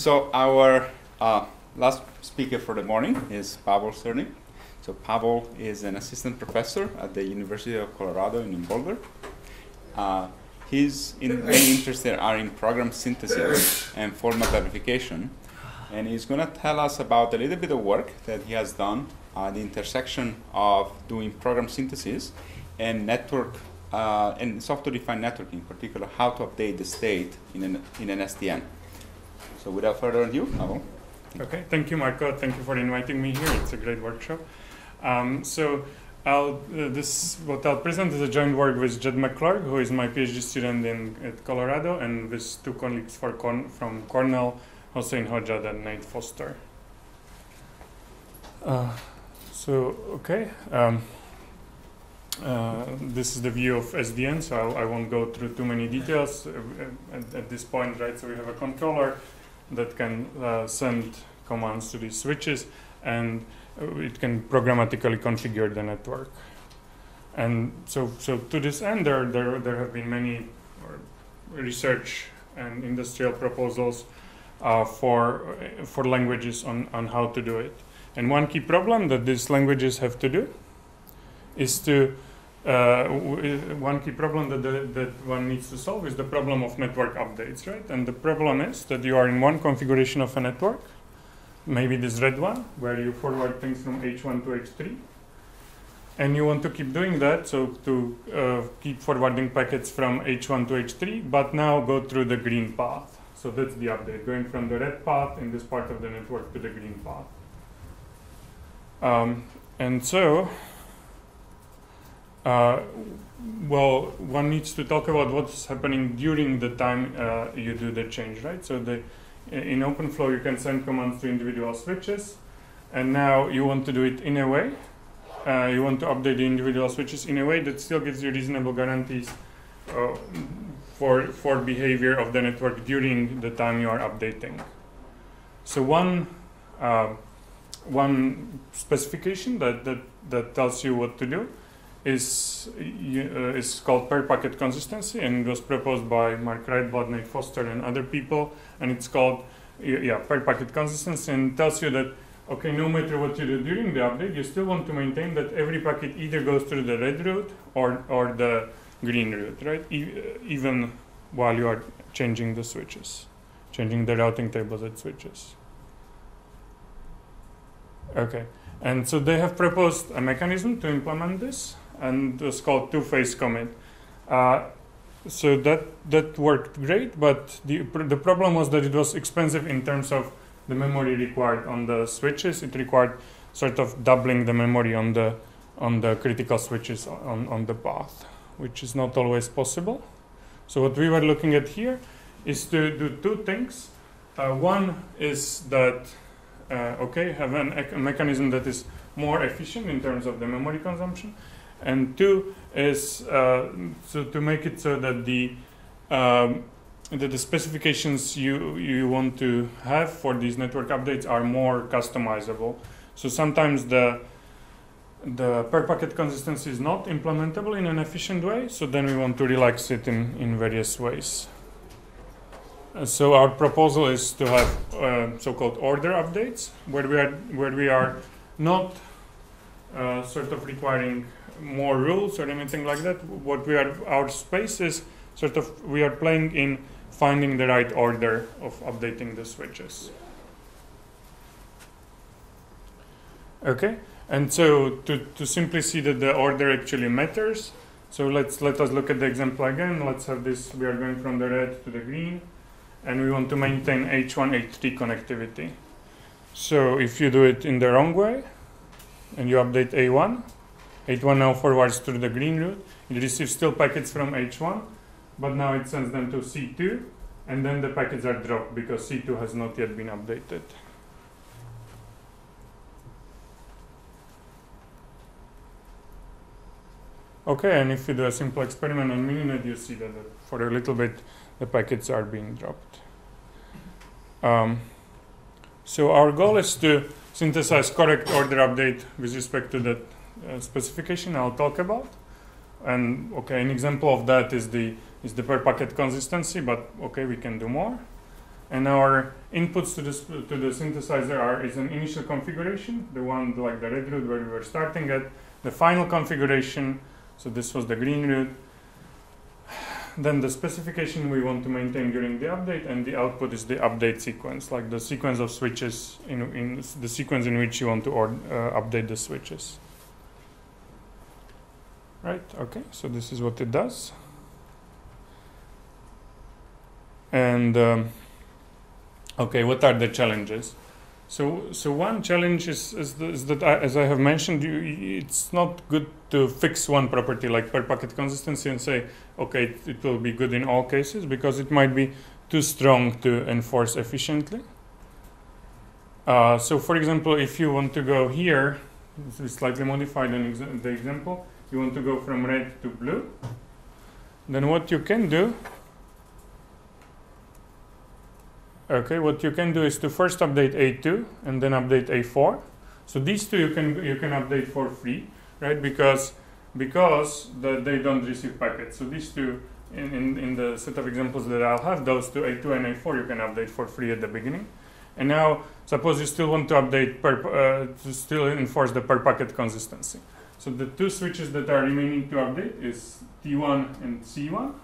so our uh, last speaker for the morning is Pavol Cerny. So Pavol is an assistant professor at the University of Colorado in Boulder. Uh, his in, main interests are in program synthesis and formal verification. And he's going to tell us about a little bit of work that he has done at the intersection of doing program synthesis and network uh, and software-defined networking, in particular, how to update the state in an, in an SDN. So without further ado, Pavol. Okay, thank you, Marco. Thank you for inviting me here. It's a great workshop. Um, so I'll, uh, this what I'll present is a joint work with Jed McClurg, who is my PhD student in at Colorado, and with two colleagues Corn from Cornell, Hossein Hojjat and Nate Foster. Uh, so okay, um, uh, this is the view of SDN. So I will not go through too many details uh, at, at, this point, right? So we have a controller that can uh, send commands to these switches, and it can programmatically configure the network. And so, so to this end, there, there, there have been many research and industrial proposals uh, for, for languages on, on how to do it. And one key problem that these languages have to do is to uh, one key problem that, the, that one needs to solve is the problem of network updates, right? And the problem is that you are in one configuration of a network, maybe this red one, where you forward things from H1 to H3. And you want to keep doing that, so to uh, keep forwarding packets from H1 to H3, but now go through the green path. So that's the update, going from the red path in this part of the network to the green path. Um, and so, uh, well, one needs to talk about what's happening during the time uh, you do the change, right? So the in OpenFlow, you can send commands to individual switches, and now you want to do it in a way. Uh, you want to update the individual switches in a way that still gives you reasonable guarantees uh, for for behavior of the network during the time you are updating. So one uh, one specification that, that that tells you what to do is uh, is called per packet consistency and it was proposed by Mark Reitblatt, Nate Foster, and other people. And it's called yeah per packet consistency and tells you that okay no matter what you do during the update you still want to maintain that every packet either goes through the red route or or the green route right? E even while you are changing the switches changing the routing tables at switches. Okay. And so they have proposed a mechanism to implement this and it's called two-phase commit uh, so that that worked great, but the the problem was that it was expensive in terms of the memory required on the switches. It required sort of doubling the memory on the on the critical switches on, on the path, which is not always possible. So what we were looking at here is to do two things. Uh, one is that uh, okay, have an, a mechanism that is more efficient in terms of the memory consumption, and two is uh, so to make it so that the um, that the specifications you you want to have for these network updates are more customizable. So sometimes the the per packet consistency is not implementable in an efficient way. So then we want to relax it in in various ways. Uh, so our proposal is to have uh, so-called order updates, where we are where we are not uh, sort of requiring more rules or anything like that. What we are, our space is sort of, we are playing in finding the right order of updating the switches. Okay, and so to, to simply see that the order actually matters, so let's let us look at the example again. Let's have this, we are going from the red to the green, and we want to maintain H1, H3 connectivity. So if you do it in the wrong way, and you update A1, H1 now forwards through the green route. It receives still packets from H1, but now it sends them to C2, and then the packets are dropped because C2 has not yet been updated. Okay, and if you do a simple experiment on Mininet, you see that for a little bit the packets are being dropped. Um, so our goal is to synthesize correct order update with respect to uh, specification I'll talk about. And okay, an example of that is the is the per packet consistency, but okay, we can do more. and our inputs to this to the synthesizer are is an initial configuration, the one like the red route where we were starting at, the final configuration. So this was the green route. Then the specification we want to maintain during the update, and the output is the update sequence, like the sequence of switches in, in the sequence in which you want to uh, update the switches. Right. Okay. So this is what it does. And um, okay, what are the challenges? So, so one challenge is, is, is that, I, as I have mentioned, you, it's not good to fix one property like per packet consistency and say, okay, it, it will be good in all cases because it might be too strong to enforce efficiently. Uh, so, for example, if you want to go here, this is slightly modified in exa- the example, you want to go from red to blue, then what you can do Okay, what you can do is to first update A2 and then update A4. So these two you can you can update for free, right? Because because the, they don't receive packets. So these two in, in, in the set of examples that I'll have, those two A2 and A4 you can update for free at the beginning. And now suppose you still want to update per uh, to still enforce the per packet consistency. So the two switches that are remaining to update is T1 and C1.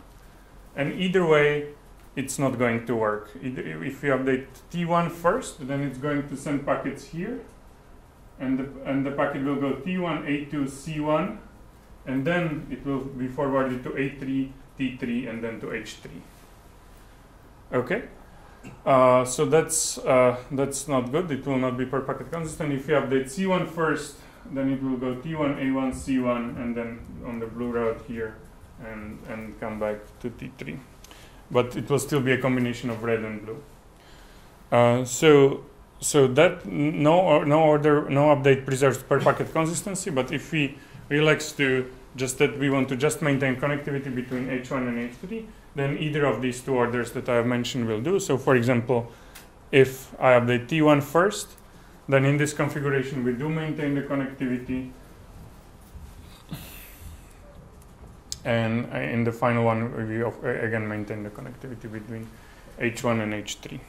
And either way, it's not going to work. If you update T1 first, then it's going to send packets here, and the, and the packet will go T1, A2, C1, and then it will be forwarded to A3, T3, and then to H3. Okay, uh, so that's uh, that's not good. It will not be per packet consistent. If you update C1 first, then it will go T1, A1, C1, and then on the blue route here, and and come back to T3 but it will still be a combination of red and blue. Uh, so so that no no order no update preserves per packet consistency. But if we relax to just that we want to just maintain connectivity between H1 and H3, then either of these two orders that I have mentioned will do. So for example, if I update T1 first, then in this configuration we do maintain the connectivity and uh, in the final one we uh, again maintain the connectivity between H1 and H3.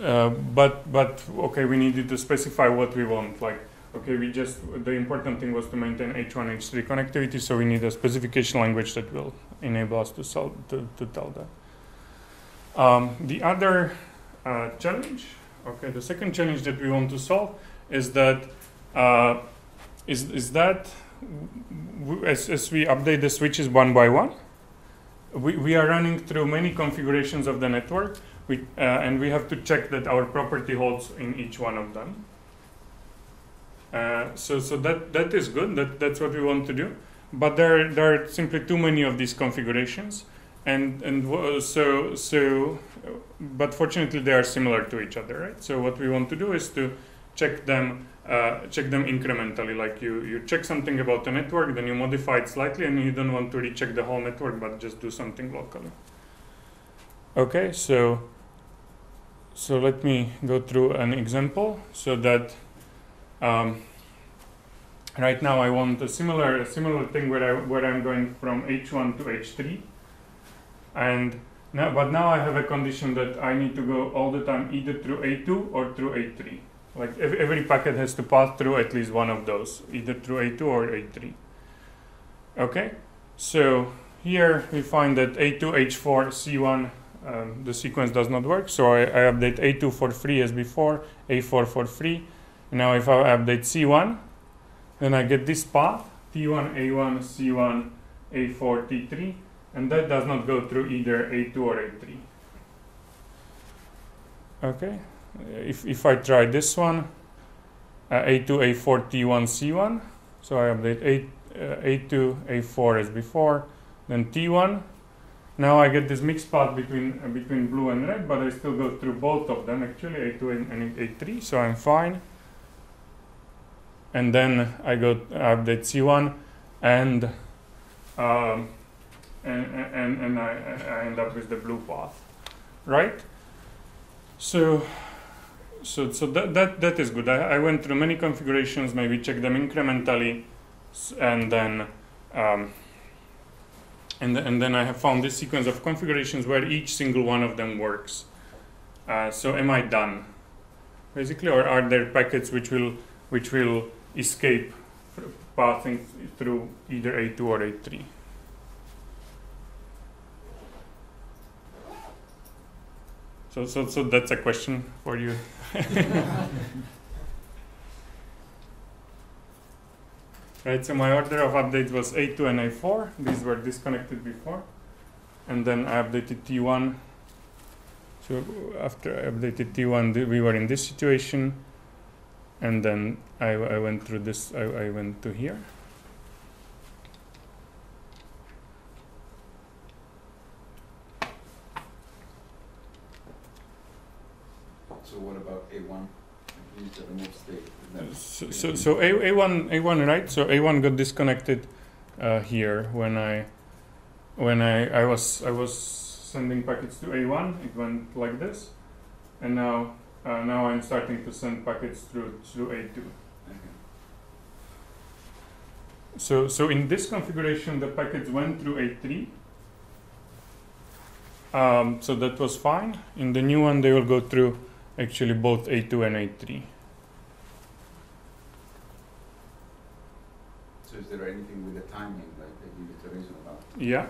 Uh, but but okay, we needed to specify what we want. Like okay, we just the important thing was to maintain H1 H3 connectivity, so we need a specification language that will enable us to solve to, to tell that. Um, the other uh, challenge, okay, the second challenge that we want to solve is that uh, is, is that as, as we update the switches one by one, we, we are running through many configurations of the network, we, uh, and we have to check that our property holds in each one of them. Uh, so so that, that is good, that, that's what we want to do. But there, there are simply too many of these configurations. And, and so, so, but fortunately they are similar to each other, right? So what we want to do is to check them uh, check them incrementally. Like you, you check something about the network, then you modify it slightly, and you don't want to recheck the whole network, but just do something locally. Okay, so so let me go through an example so that um, right now I want a similar a similar thing where I where I'm going from H1 to H3, and now but now I have a condition that I need to go all the time either through A2 or through A3. Like every, every packet has to pass through at least one of those, either through A2 or A3. Okay, so here we find that A2, H4, C1, um, the sequence does not work. So I, I, update A2 for free as before, A4 for free. Now if I update C1, then I get this path, T1, A1, C1, A4, T3, and that does not go through either A2 or A3. Okay, if, if I try this one, uh, A2, A4, T1, C1, so I update A, uh, A2, A4 as before, then T1. Now I get this mixed path between uh, between blue and red, but I still go through both of them actually, A2 and, and A3, so I'm fine. And then I go update C1, and um, and and, and I, I end up with the blue path, right? So so so that that, that is good. I, I went through many configurations, maybe check them incrementally, and then um, and, and then I have found this sequence of configurations where each single one of them works. Uh, so am I done, basically, or are there packets which will which will escape passing through either A2 or A3? So, so, so that's a question for you. right, so my order of update was A2 and A4. These were disconnected before. And then I updated T1. So after I updated T1, we were in this situation. And then I, I went through this, I, I went to here. So what about A1? You need to remove state. and So, so, so A, A1, A1, right? So A1 got disconnected uh, here when I, when I, I was, I was sending packets to A1. It went like this, and now, uh, now I'm starting to send packets through through A2. Okay. So, so in this configuration, the packets went through A3. Um, so that was fine. In the new one, they will go through actually both A2 and A3. Is there anything with the timing, like that you need to reason about? Yeah.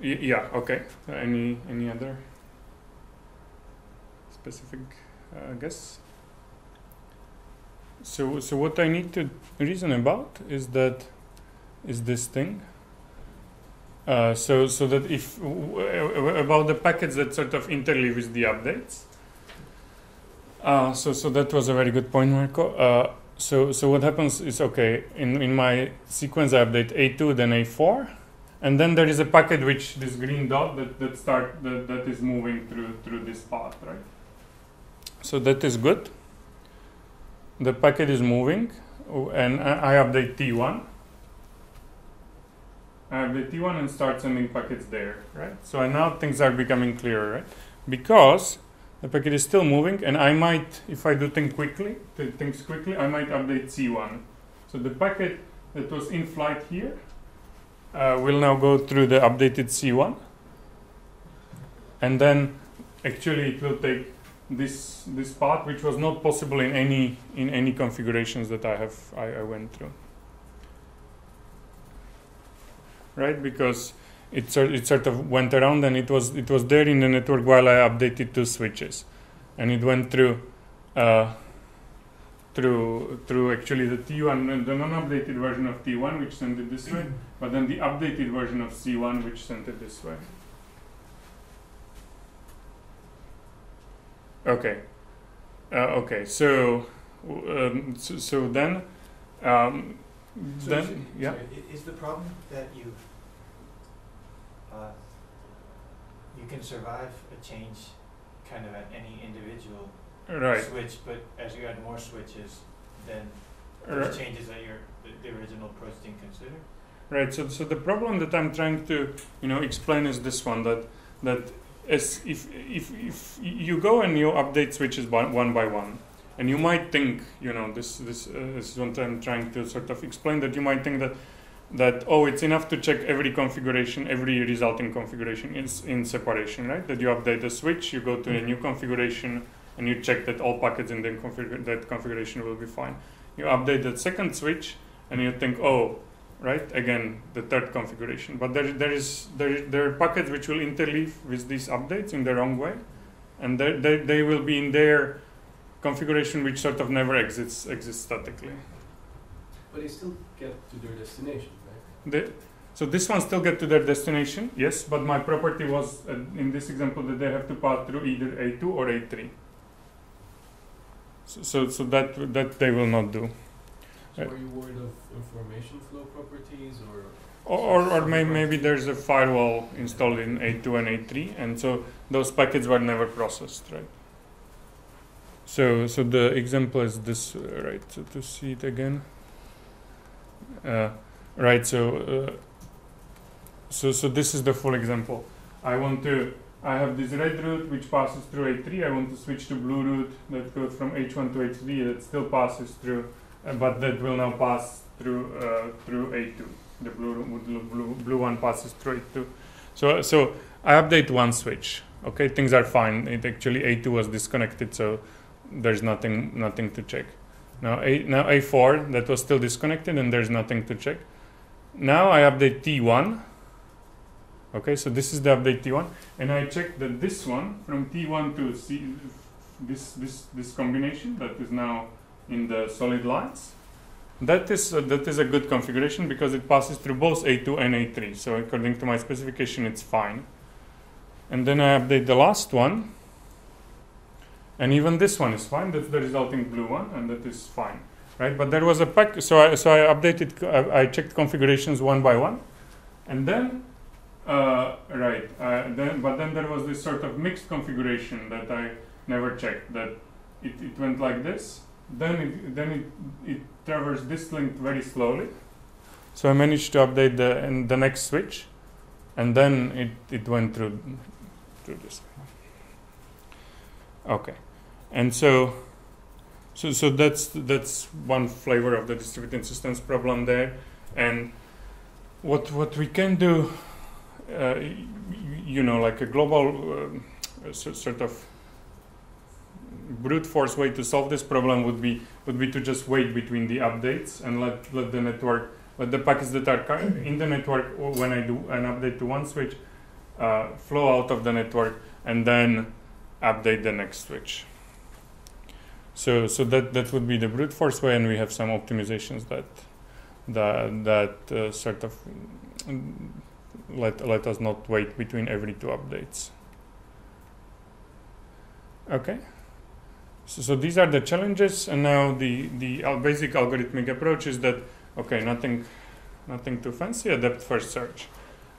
Y- yeah. Okay. Uh, any any other specific uh, guess? So so what I need to reason about is that is this thing. Uh, so so that if w- about the packets that sort of interleave with the updates. Uh, so so that was a very good point, Marco. So so what happens is okay in in my sequence I update A2 then A4 and then there is a packet which this green dot that that start that, that is moving through through this path right? So that is good. The packet is moving oh, and I, I update T1 I update T1 and start sending packets there right? So now things are becoming clearer right? Because the packet is still moving and I might if I do things quickly th- things quickly I might update C1 so the packet that was in flight here uh, will now go through the updated C1 and then actually it will take this this path which was not possible in any in any configurations that I have I, I went through. Right? Because it sort it sort of went around and it was it was there in the network while I updated two switches. And it went through uh, through through actually the T1 and the non-updated version of T1 which sent it this way but then the updated version of C1 which sent it this way. Okay. Uh, okay. So um, so, so then um, So then is it- yeah. sorry, Is the problem that you, uh, you can survive a change kind of at any individual right switch, but as you add more switches, then right. changes that your, the- the original approach didn't consider? Right. So, so the problem that I'm trying to, you know, explain is this one that that as if if if you go and you update switches by, one by one, and you might think, you know, this this uh, is what I'm trying to sort of explain that you might think that that oh it's enough to check every configuration every resulting configuration in, in separation right? That you update the switch you go to a mm-hmm. new configuration and you check that all packets in the config- that configuration will be fine. You update that second switch and you think oh right again the third configuration. But there, there is there, there are packets which will interleave with these updates in the wrong way and they, they, they will be in their configuration which sort of never exists exists statically But they still get to their destination, right? the, so this one still get to their destination yes but my property was uh, in this example that they have to pass through either a2 or a3 so, so, so that that they will not do So are you worried of information flow properties or? Or, or, or may, maybe there's a firewall installed in A2 and A3, and so those packets were never processed, right? So, so the example is this, uh, right? So to see it again, right? So, uh, so, so this is the full example. I want to, I have this red route which passes through A3. I want to switch to blue route that goes from H1 to H3 that still passes through, uh, but that will now pass through uh, through A2 The blue, blue, blue one passes through it too. So, so I update one switch. Okay, things are fine. It actually A2 was disconnected, so there's nothing nothing to check. Now A now A4 that was still disconnected, and there's nothing to check. Now I update T1. Okay, so this is the update T1, and I check that this one from T1 to C, this this this combination that is now in the solid lines. That is uh, that is a good configuration because it passes through both A2 and A3. So according to my specification, it's fine. And then I update the last one, and even this one is fine. That's the resulting blue one, and that is fine, right? But there was a pack, so I so I updated, I, I checked configurations one by one, and then. Uh, right. Uh, then, but then there was this sort of mixed configuration that I never checked. That it, it went like this, then it, then it, it traversed this link very slowly. So I managed to update the and the next switch, and then it, it went through through this. Okay, and so so so that's that's one flavor of the distributed systems problem there, and what what we can do, uh, you know, like a global uh, sort of brute force way to solve this problem would be would be to just wait between the updates and let let the network let the packets that are in the network when I do an update to one switch uh, flow out of the network and then update the next switch. So so that that would be the brute force way, and we have some optimizations that that that uh, sort of mm, let let us not wait between every two updates. Okay. So, so these are the challenges, and now the the basic algorithmic approach is that okay, nothing, nothing too fancy, a depth first search,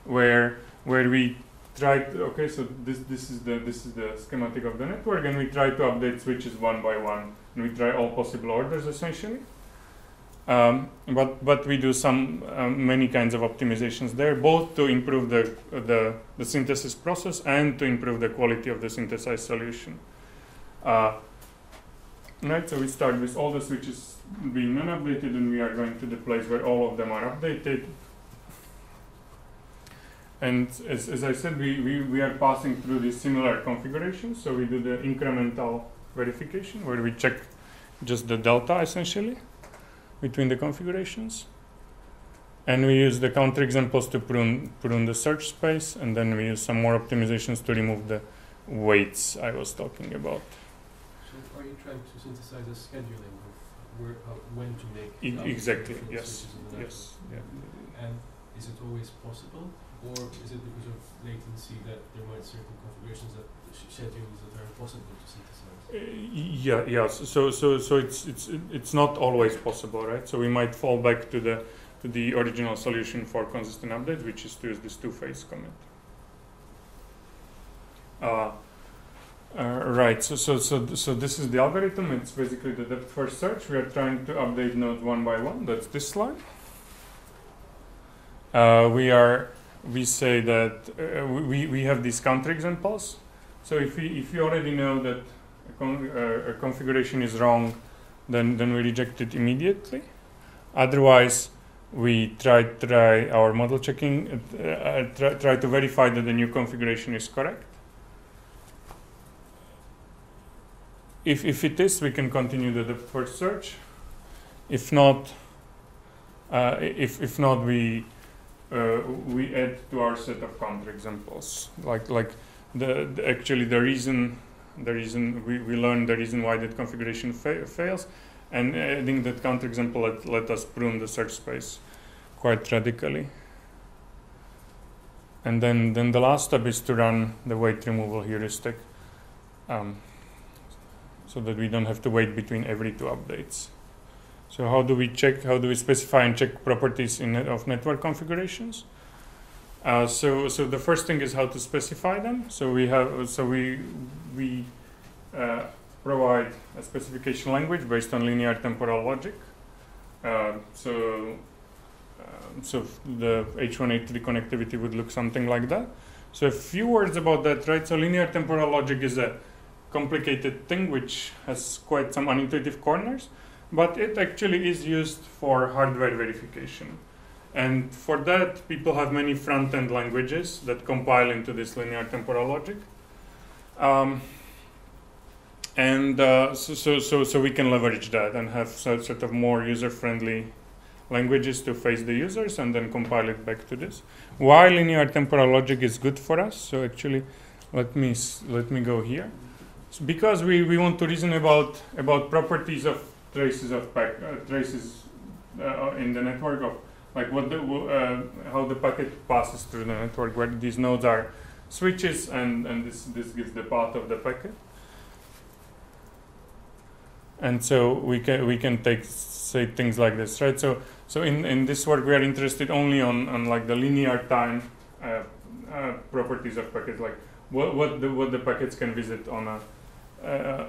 where where we to, okay, so this this is the this is the schematic of the network, and we try to update switches one by one, and we try all possible orders essentially. Um, but but we do some um, many kinds of optimizations there, both to improve the the the synthesis process and to improve the quality of the synthesized solution. Uh, Right, so we start with all the switches being non-updated and we are going to the place where all of them are updated. And as, as I said, we, we, we are passing through these similar configurations. So we do the incremental verification where we check just the delta essentially between the configurations. And we use the counterexamples to prune, prune the search space and then we use some more optimizations to remove the waits I was talking about. So are you trying to synthesize a scheduling of where, how, when to make E- exactly, yes, switches in the network? Yes, yeah. And is it always possible, or is it because of latency that there might certain configurations that schedules that are impossible to synthesize? Uh, yeah, yes. So, so, so it's it's it's not always possible, right? So we might fall back to the to the original solution for consistent update, which is to use this two-phase commit. Uh, uh, right. So, so, so, so this is the algorithm. It's basically the depth first search. We are trying to update nodes one by one. That's this slide. Uh, we are we say that uh, we we have these counterexamples. So if we if you already know that a, con- uh, a configuration is wrong, then then we reject it immediately. Otherwise, we try try our model checking, uh, uh, try, try to verify that the new configuration is correct. If if it is, we can continue the first search. If not, uh, if if not, we uh, we add to our set of counterexamples. Like like the, the actually the reason the reason we, we learn the reason why that configuration fa- fails and adding that counterexample let, let us prune the search space quite radically and then then the last step is to run the wait removal heuristic um, so that we don't have to wait between every two updates so how do we check how do we specify and check properties in of network configurations uh, so, so the first thing is how to specify them. So we have, so we we uh, provide a specification language based on linear temporal logic. Uh, so, um, so the H1 H3 connectivity would look something like that. So a few words about that, right? So linear temporal logic is a complicated thing which has quite some unintuitive corners, but it actually is used for hardware verification And for that, people have many front end languages that compile into this linear temporal logic. Um, and uh, so, so, so, we can leverage that and have so, sort of more user friendly languages to face the users and then compile it back to this. Why linear temporal logic is good for us? So actually, let me let me go here. Because we, we want to reason about about properties of traces of pack, uh, traces uh, in the network of like what the uh, how the packet passes through the network where these nodes are switches and and this this gives the path of the packet. And so we can we can take say things like this right? So so in in this work we are interested only on on like the linear time uh, uh, properties of packets like what what the what the packets can visit on a uh,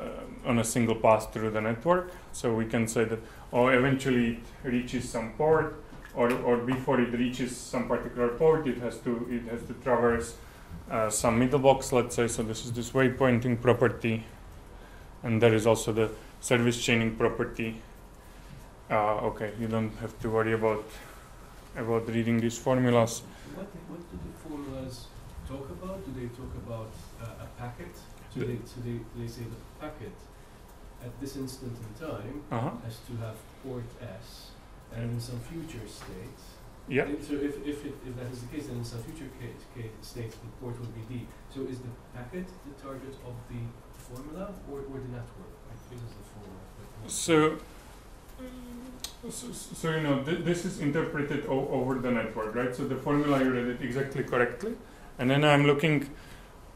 on a single pass through the network so we can say that oh eventually it reaches some port or or before it reaches some particular port it has to it has to traverse uh, some middle box let's say so this is this waypointing property and there is also the service chaining property. Uh, okay, you don't have to worry about about reading these formulas. What, what do the formulas talk about? Do they talk about uh, a packet? So The- they, so they, say the packet at this instant in time Uh-huh. has to have port S, and in some future state. Yeah. So if, if, it, if that is the case, then in some future case, case state the port will be D. So is the packet the target of the formula or, or the network? Like, this is the formula. So, so, so you know, th- this is interpreted o- over the network, right? So the formula you read it exactly correctly, and then I'm looking,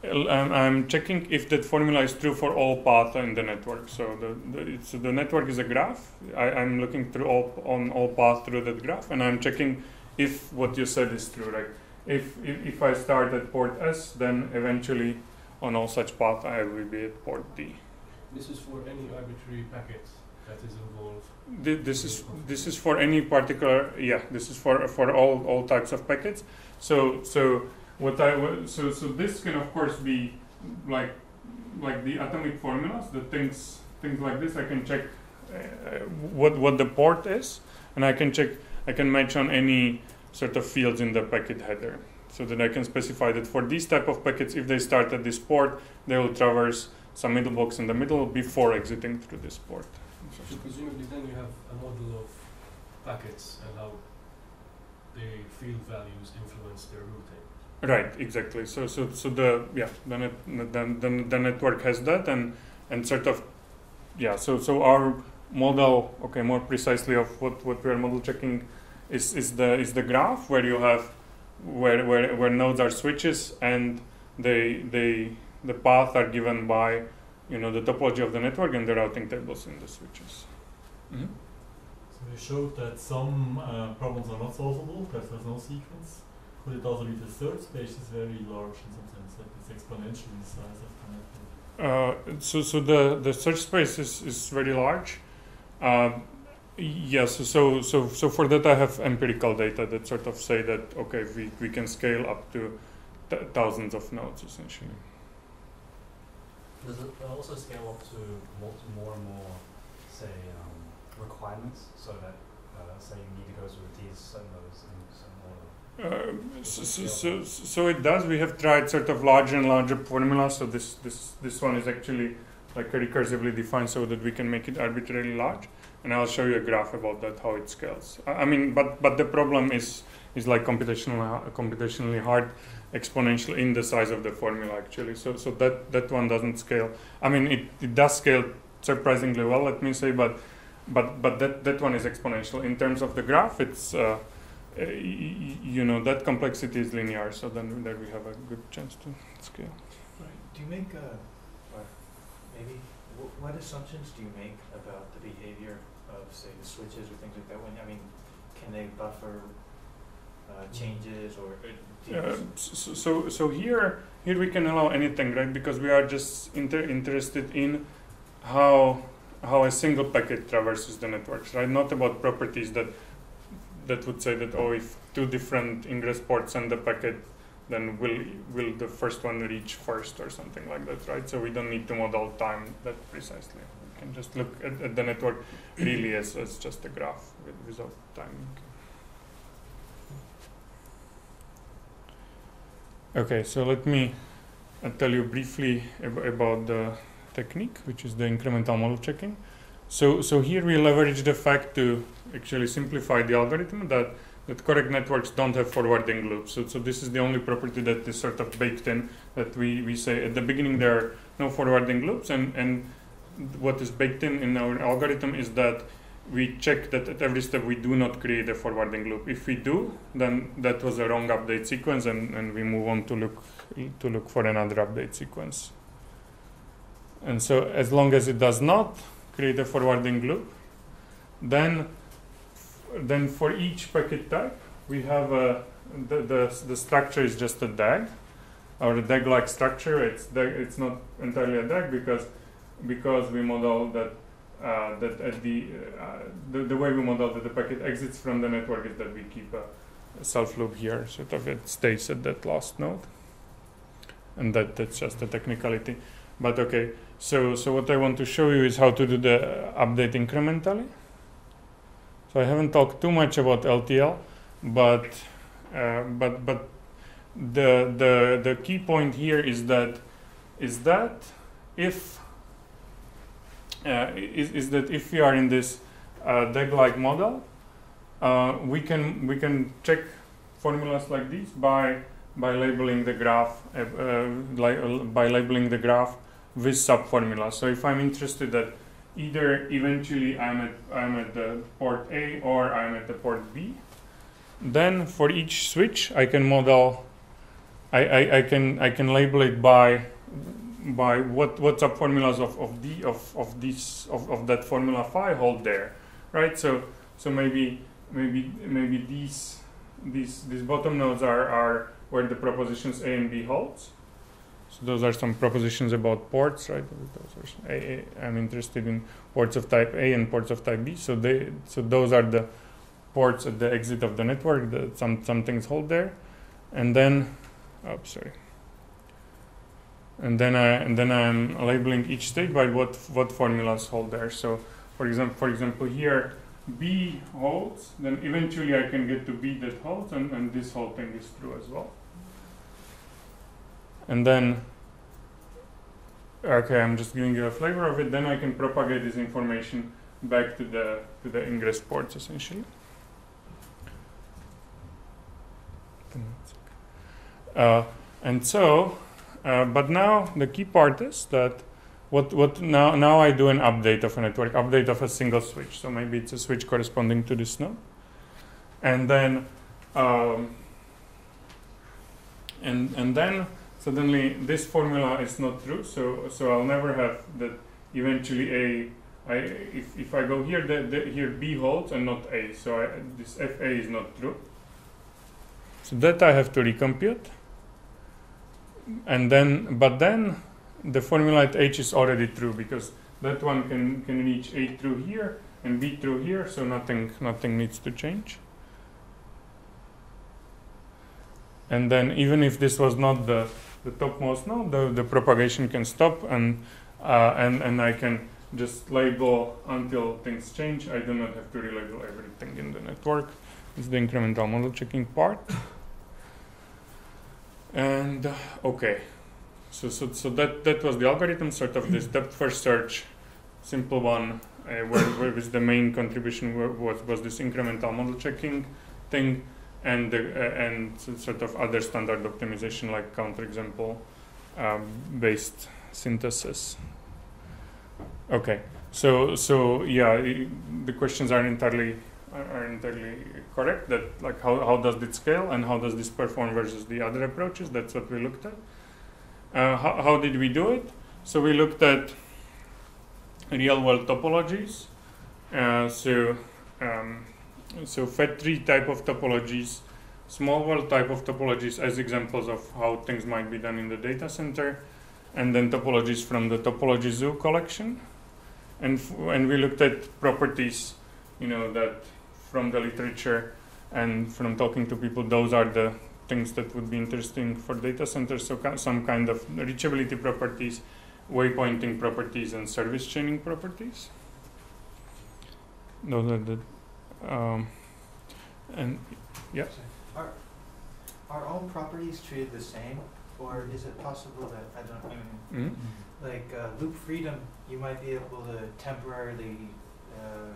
I'm, I'm checking if that formula is true for all paths in the network. So the, the it's, the network is a graph. I, I'm looking through all on all paths through that graph, and I'm checking if what you said is true. Like if if, if I start at port S, then eventually on all such paths I will be at port D. This is for any arbitrary packet that is involved. Thi- This is this is for any particular yeah this is for for all all types of packets. So so what I so so this can of course be like like the atomic formulas the things things like this I can check uh, what what the port is and I can check I can match on any sort of fields in the packet header so that I can specify that for these type of packets if they start at this port they will traverse some middle box in the middle before exiting through this port. So presumably then you have a model of packets and how the field values influence their routing. Right, exactly. So, so, so the yeah, the net, the, the, the network has that, and and sort of yeah. So, so our model, okay, more precisely of what what we are model checking, is is the is the graph where you have where where where nodes are switches and they they the path are given by you know the topology of the network and the routing tables in the switches. Mhm. So you showed that some uh, problems are not solvable, because there's no sequence. Could it also be the third space is very large in some sense, like it's exponentially the size of the network? Uh, so, so the, the search space is, is very large. Um, yes, so, so, so for that I have empirical data that sort of say that, okay, we, we can scale up to th- thousands of nodes essentially. Does it also scale up to more, more and more, say, um, requirements so that, uh, say, you need to go through these certain nodes in certain order? Uh, so, so, so, so it does. We have tried sort of larger and larger formulas. So this, this, this one is actually like recursively defined so that we can make it arbitrarily large. And I'll show you a graph about that how it scales. I, mean, but but the problem is is like computationally computationally hard, exponential in the size of the formula actually. So so that that one doesn't scale. I mean, it, it does scale surprisingly well. Let me say, but but but that that one is exponential in terms of the graph. It's uh, uh, you know that complexity is linear, so then there we have a good chance to scale. Do you make, uh, or maybe, wh- what assumptions do you make about the behavior of, say, the switches or things like that? When, I mean, can they buffer uh, changes or? uh, Uh, so so here here we can allow anything, right? Because we are just inter- interested in how how a single packet traverses the networks, right? Not about properties that that would say that oh, if two different ingress ports send a packet, then will will the first one reach first or something like that, right? So we don't need to model time that precisely. We can just look at, at the network really as, as just a graph with, without timing. Okay, so let me I'll tell you briefly ab about the technique, which is the incremental model checking. So, so here we leverage the fact to actually simplify the algorithm that, that correct networks don't have forwarding loops. So, so this is the only property that is sort of baked in that we, we say at the beginning there are no forwarding loops and, and what is baked in in our algorithm is that we check that at every step we do not create a forwarding loop. If we do, then that was a wrong update sequence and, and we move on to look to look for another update sequence. And so as long as it does not create a forwarding loop, then then for each packet type we have a the, the, the structure is just a DAG or a DAG-like structure. It's DAG, it's not entirely a DAG because because we model that uh, that at the, uh, the the way we model that the packet exits from the network is that we keep a, a self loop here, sort of it stays at that last node, and that that's just a technicality. But okay, so so what I want to show you is how to do the update incrementally. So I haven't talked too much about LTL, but uh, but but the the the key point here is that is that if uh, is, is that if we are in this uh, DAG-like model, uh, we can we can check formulas like these by by labeling the graph uh, uh, by labeling the graph with subformulas. So if I'm interested that either eventually I'm at I'm at the port A or I'm at the port B, then for each switch I can model I, I, I can I can label it by by what what subformulas of of the of of this of, of that formula phi hold there, right? So so maybe maybe maybe these these these bottom nodes are are where the propositions A and B holds. So those are some propositions about ports, right? Those are A, A, I'm interested in ports of type A and ports of type B. So they so those are the ports at the exit of the network that some some things hold there, and then oh sorry and then I and then I'm labeling each state by what what formulas hold there. So, for example, for example, here B holds, then eventually I can get to B that holds, and, and this whole thing is true as well. And then, okay, I'm just giving you a flavor of it. Then I can propagate this information back to the to the ingress ports essentially. Uh, and so uh, but now the key part is that what what now now I do an update of a network, update of a single switch. So maybe it's a switch corresponding to this node, and then um, and and then suddenly this formula is not true. So so I'll never have that eventually a I if, if I go here here B holds and not A. So I, this FA is not true. So that I have to recompute and then but then the formula at h is already true because that one can can reach a through here and b through here so nothing nothing needs to change and then even if this was not the the topmost node the, the propagation can stop and uh, and and I can just label until things change. I do not have to relabel everything in the network. It's the incremental model checking part. And uh, okay, so, so so that that was the algorithm, sort of this depth first search, simple one, uh, where, where was the main contribution was was this incremental model checking thing, and the, uh, and sort of other standard optimization like counterexample um, based synthesis. Okay, so so yeah, the questions are entirely are entirely correct that like how, how does it scale and how does this perform versus the other approaches? That's what we looked at. Uh, how, how did we do it? So we looked at real world topologies. Uh, so um, so fat tree type of topologies small world type of topologies as examples of how things might be done in the data center and then topologies from the topology zoo collection and and we looked at properties you know that from the literature and from talking to people, those are the things that would be interesting for data centers. So some kind of reachability properties, waypointing properties, and service chaining properties. Those are the um, and Are, are all properties treated the same, or is it possible that, I don't, I mean, Mhm. like uh, loop freedom, you might be able to temporarily uh,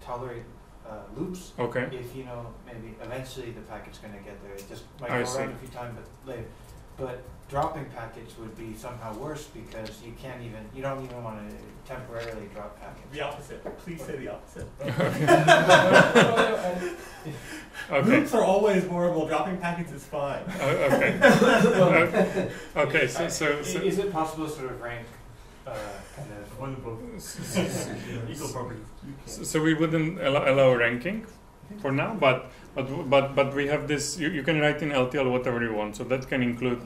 tolerate uh, loops Okay. if you know maybe eventually the packet's going to get there. It just might I go around a few times, but later. But dropping packets would be somehow worse because you can't even you don't even want to temporarily drop packets. The opposite. Please say the opposite. Okay. Loops are always horrible. Dropping packets is fine. Uh, okay. Okay. So, so, so is it possible to sort of rank uh, kind of Wonderful. Equal properties. So, so we wouldn't allow, allow ranking for now, but but but but we have this. You, you can write in LTL whatever you want. So that can include.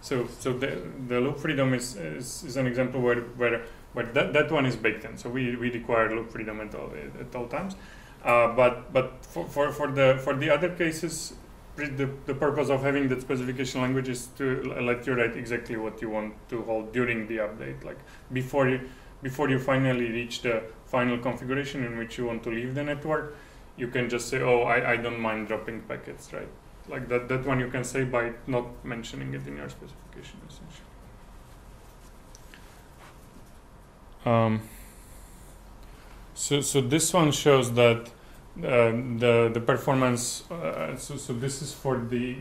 So so the the loop freedom is is, is an example where where where that, that one is baked in. So we, we require loop freedom at all at all times. Uh, but but for, for, for the for the other cases, the, the purpose of having that specification language is to let you write exactly what you want to hold during the update, like before you before you finally reach the final configuration in which you want to leave the network, you can just say, oh, I, I don't mind dropping packets, right? Like that, that one you can say by not mentioning it in your specification, essentially. Um, so, so this one shows that uh, the the performance. Uh, so, so this is for the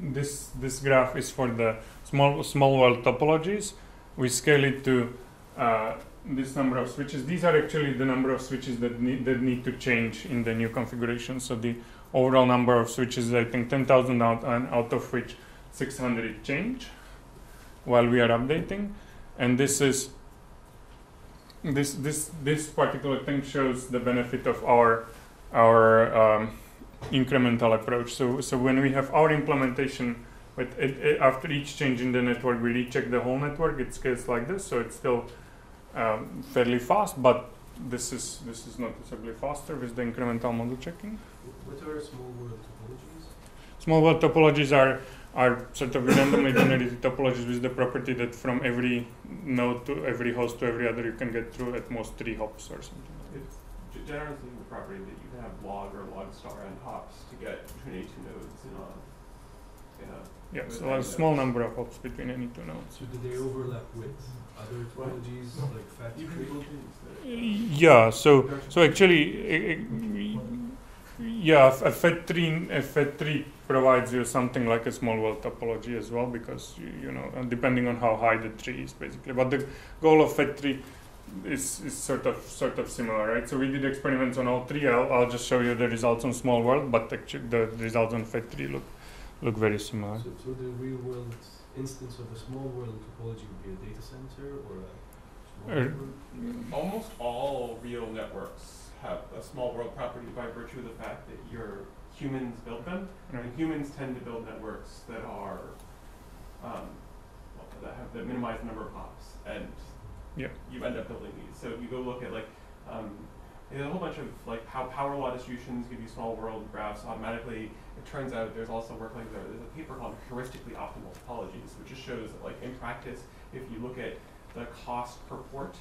this this graph is for the small small world topologies. We scale it to uh, this number of switches. These are actually the number of switches that need that need to change in the new configuration. So the overall number of switches, I think, 10,000 out, and out of which 600 change while we are updating, and this is this this this particular thing shows the benefit of our our um, incremental approach. So so when we have our implementation with it, it, after each change in the network, we recheck the whole network. It scales like this, so it's still um, fairly fast, but this is this is noticeably faster with the incremental model checking. What are small world topologies? Small world topologies are are sort of randomly generated topologies with the property that from every node to every host to every other you can get through at most three hops or something. like It's generally the property that you can have log or log star and hops to get between any two nodes in a in a. Yeah, so a small number of hops between any two nodes. So do they overlap with other topologies like fat tree? build Yeah, so so actually, yeah, a fat tree a fat tree provides you something like a small world topology as well because you, you know depending on how high the tree is basically. But the goal of fat tree is, is sort of sort of similar, right? So we did experiments on all three. I'll, I'll just show you the results on small world, but actually the results on fat tree look look very similar. So, so the real world instance of a small world topology would be a data center or a small Uh, almost all real networks have a small world property by virtue of the fact that your humans build them Right. And humans tend to build networks that are, um, well, that have, that minimize the number of hops, and Yeah. you end up building these. So you go look at like, um, there's a whole bunch of like how power law distributions give you small world graphs automatically. It turns out there's also work like there. There's a paper called heuristically optimal topologies, which just shows that like in practice, if you look at the cost per port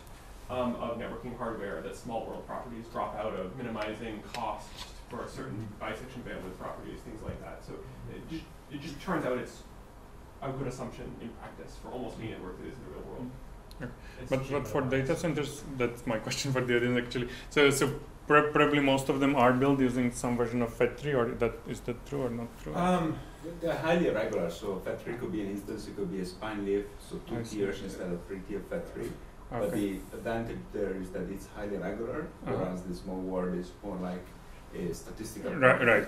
um, of networking hardware, that small world properties drop out of minimizing cost for a certain mm-hmm. bisection bandwidth properties, things like that. So it mm-hmm. just, it just turns out it's a good assumption in practice for almost any network that is in the real world. Mm-hmm. Okay. But but for data centers, that's my question for the audience actually. So so pr- probably most of them are built using some version of fat tree, or that is that true or not true? Um, They're highly irregular, so fat tree could be an instance, it could be a spine leaf, so I two see. tiers instead of three tier fat tree. But the advantage there is that it's highly regular, Uh-huh. whereas the small world is more like a statistical. Right, right.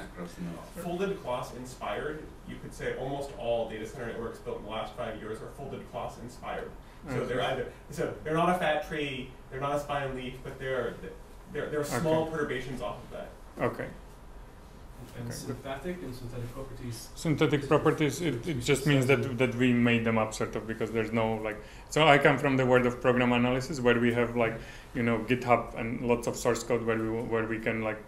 Across folded Clos inspired, you could say almost all data center networks built in the last five years are folded Clos inspired. So Okay. they're either so they're not a fat tree, they're not a spine leaf, but they're they're, they're small Okay. perturbations off of that. Okay. And Okay. sympathetic and synthetic properties. Synthetic properties, it, it just means that, that we made them up sort of because there's no like, so I come from the world of program analysis where we have like, you know, GitHub and lots of source code where we, where we can like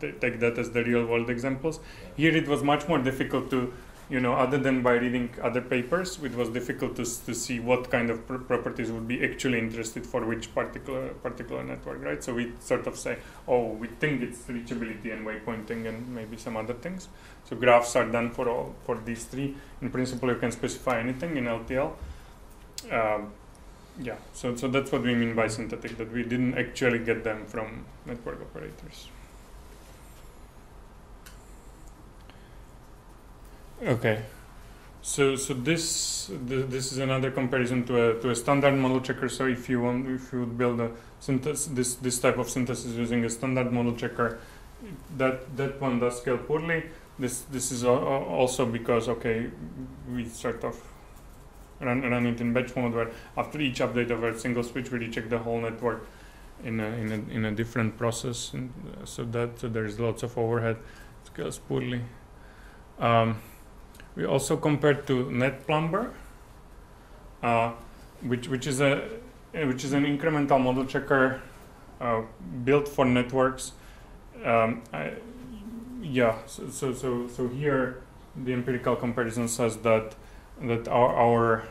t- take that as the real world examples. Here it was much more difficult to, you know, other than by reading other papers, it was difficult to, to see what kind of pr- properties would be actually interested for which particular particular network, right? So we sort of say, oh, we think it's reachability and waypointing and maybe some other things. So graphs are done for all for these three. In principle, you can specify anything in LTL. Um, yeah, so so that's what we mean by synthetic. That we didn't actually get them from network operators. Okay, so so this th- this is another comparison to a to a standard model checker. So if you want if you would build a synthes- this this type of synthesis using a standard model checker, that that one does scale poorly. This this is al- al- also because okay we sort of run run it in batch mode where after each update of a single switch we recheck the whole network in a in a in a different process, and so that so there is lots of overhead. It Scales poorly. Um, we also compared to NetPlumber, uh, which which is a uh, which is an incremental model checker uh, built for networks. Um, I, yeah, so, so so so here the empirical comparison says that that our our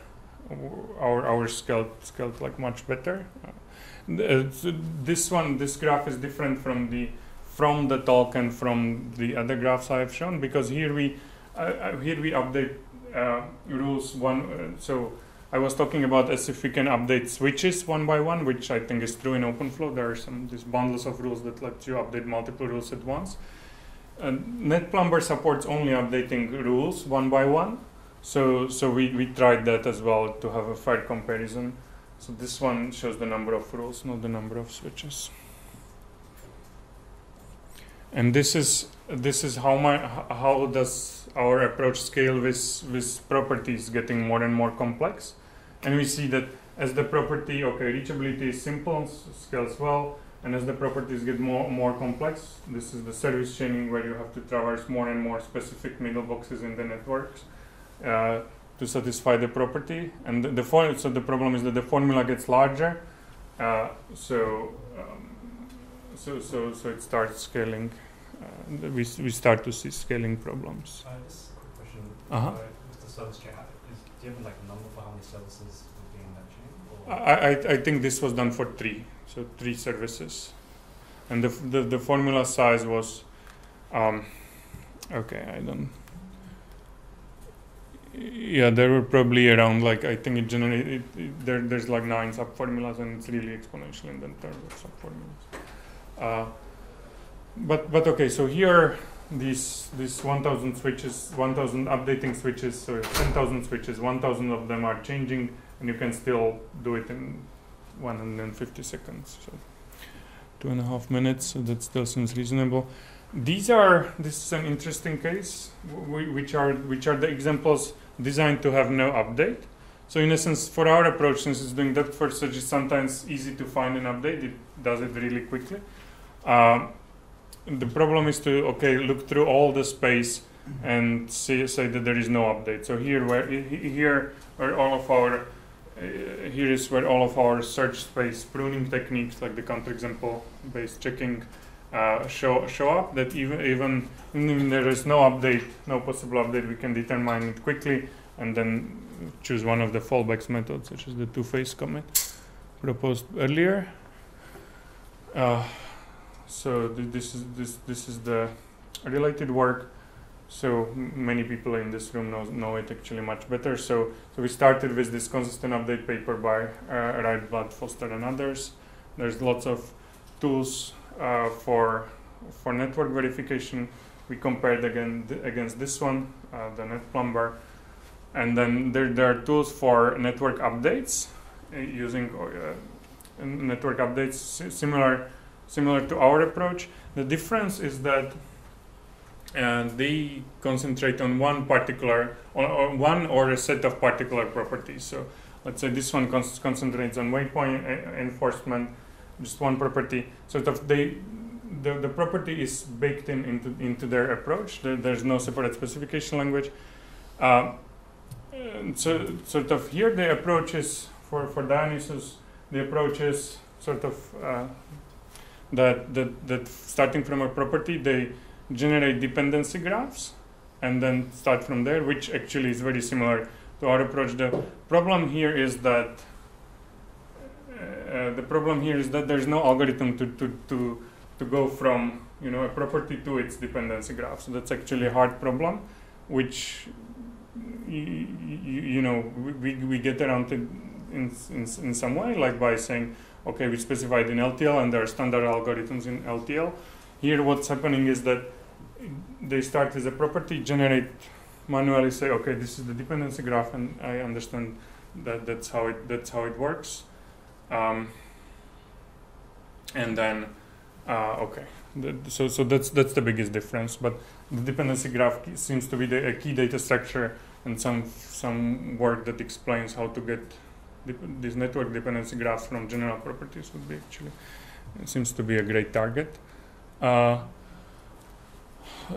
our our scaled scaled like much better. Uh, so this one this graph is different from the from the talk and from the other graphs I have shown because here we uh, uh, here we update uh, rules one. Uh, so I was talking about as if we can update switches one by one, which I think is true in OpenFlow. There are some these bundles of rules that let you update multiple rules at once. And NetPlumber supports only updating rules one by one. So so we, we tried that as well to have a fair comparison. So this one shows the number of rules, not the number of switches. And this is this is how my how does our approach scale with with properties getting more and more complex, and we see that as the property okay reachability is simple scales well, and as the properties get more more complex, this is the service chaining where you have to traverse more and more specific middle boxes in the networks. Uh, to satisfy the property, and the, the so the problem is that the formula gets larger, uh, so um, so so so it starts scaling. Uh, we we start to see scaling problems. Uh, just a quick question. Uh-huh. Uh, with the service chain, is, do you have like a number for how many services would be in that chain? Or? I, I I think this was done for three, so three services, and the the, the formula size was, um, okay, I don't. Yeah, there were probably around like I think it generated there. There's like nine sub formulas and it's really exponential in the terms of sub formulas. Uh, but but okay, so here these these 1,000 switches, 1,000 updating switches, so 10,000 switches, 1,000 of them are changing, and you can still do it in 150 seconds. So two and a half minutes. So that still seems reasonable. These are this is an interesting case, which are which are the examples designed to have no update. So in essence, for our approach, since it's doing depth first search, it's sometimes easy to find an update. It does it really quickly. Um, the problem is to okay look through all the space and say, say that there is no update. So here where he- he- here where all of our uh, here is where all of our search space pruning techniques like the counterexample based checking uh, show show up that even even when there is no update no possible update we can determine it quickly and then choose one of the fallbacks methods such as the two-phase commit proposed earlier uh, so th- this is this this is the related work so many people in this room know, know it actually much better so so we started with this consistent update paper by uh, Reitblatt, Foster, and others. There's lots of tools uh, for for network verification. We compared again th- against this one, uh, the NetPlumber, and then there there are tools for network updates uh, using uh, network updates si- similar similar to our approach. The difference is that and they concentrate on one particular on, on one or a set of particular properties. So let's say this one con- concentrates on waypoint e- enforcement just one property. Sort of they the, the property is baked in into, into their approach. There, there's no separate specification language. Uh, so sort of here the approach is for, for Dionysus the approach is sort of uh, that, that that starting from a property they generate dependency graphs and then start from there, which actually is very similar to our approach. The problem here is that uh, the problem here is that there's no algorithm to, to, to, to go from you know a property to its dependency graph. So that's actually a hard problem, which you, you know we, we get around it in, in, in some way, like by saying, okay, we specified in LTL and there are standard algorithms in LTL. Here, what's happening is that they start as a property, generate manually, say, okay, this is the dependency graph, and I understand that that's how it that's how it works. Um, and then, uh, okay, the, so so that's that's the biggest difference. But the dependency graph seems to be the, a key data structure and some some work that explains how to get these network dependency graphs from general properties would be actually seems to be a great target. Uh,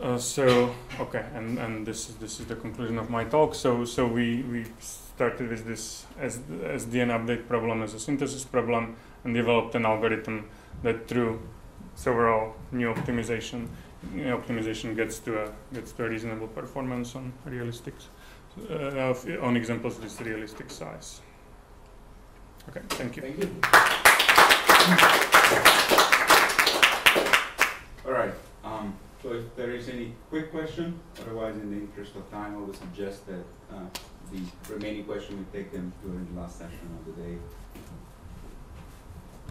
uh, so okay, and, and this is this is the conclusion of my talk. So so we, we started with this as SDN update problem as a synthesis problem and developed an algorithm that through several new optimization optimization gets to a gets to a reasonable performance on realistic uh, on examples with realistic size. Okay, thank you. Thank you. All right. Um, so if there is any quick question, otherwise in the interest of time, I would suggest that uh, the remaining question, we take them during the last session of the day.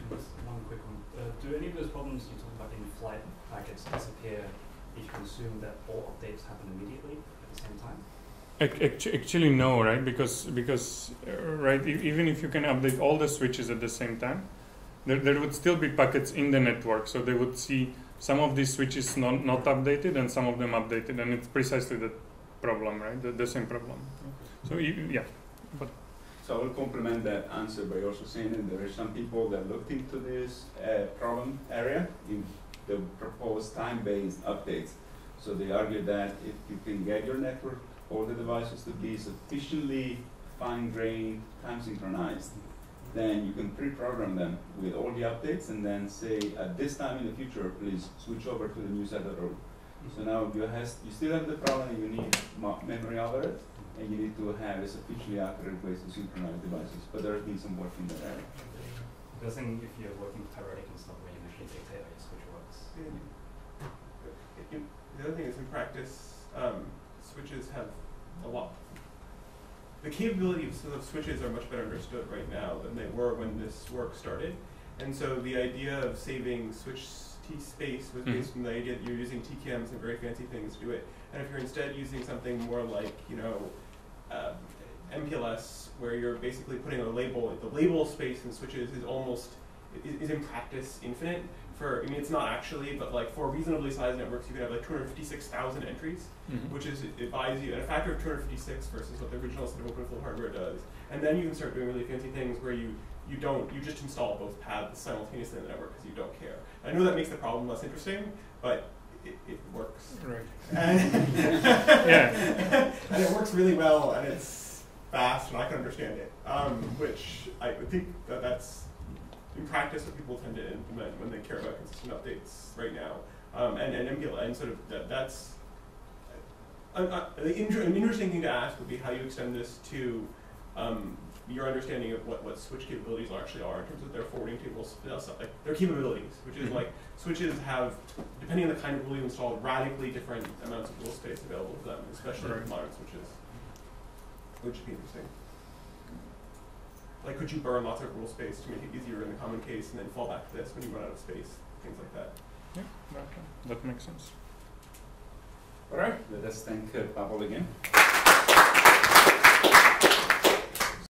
Just one quick one. Uh, do any of those problems you talk about in flight packets disappear if you assume that all updates happen immediately at the same time? Actually, no, right? Because because uh, right, even if you can update all the switches at the same time, there, there would still be packets in the network. So they would see some of these switches not, not updated and some of them updated, and it's precisely the problem, right? The, the same problem. So yeah, but So I will complement that answer by also saying that there are some people that looked into this uh, problem area in the proposed time-based updates. So they argue that if you can get your network, all the devices to be sufficiently fine-grained, time-synchronized, then you can pre-program them with all the updates and then say, at this time in the future, please switch over to the new set of rules. So now you, has, you still have the problem, you need mo- memory over it, and you need to have a sufficiently accurate way to synchronize devices, but there's been some work in that area. The thing if you're working with Tyrotic and stuff where you actually dictate how your switch works. Yeah. The other thing is in practice, um, switches have a lot. The capabilities of switches are much better understood right now than they were when this work started. And so the idea of saving switch T space was based on the idea that you're using TCAMs and very fancy things to do it. And if you're instead using something more like, you know, um, MPLS, where you're basically putting a label, the label space in switches is almost, is, is in practice infinite. For, I mean, it's not actually, but like for reasonably sized networks, you can have like 256,000 entries which is it buys you at a factor of 256 versus what the original set of OpenFlow hardware does. And then you can start doing really fancy things where you you don't you just install both paths simultaneously in the network because you don't care. I know that makes the problem less interesting, but it, it works. right. And Yeah. and it works really well, and it's fast, and I can understand it. Um, which I think that that's in practice what people tend to implement when they care about consistent updates right now. Um, and and MPL and sort of that, that's uh, uh, the an interesting thing to ask would be how you extend this to um, your understanding of what, what switch capabilities actually are in terms of their forwarding tables, like their capabilities, which is Mhm. like switches have, depending on the kind of rule you install, radically different amounts of rule space available to them, especially Right. modern switches, which would be interesting. Like, could you burn lots of rule space to make it easier in the common case, and then fall back to this when you run out of space, things like that. Yeah, that, that makes sense. All right, let us thank uh, Pavol again.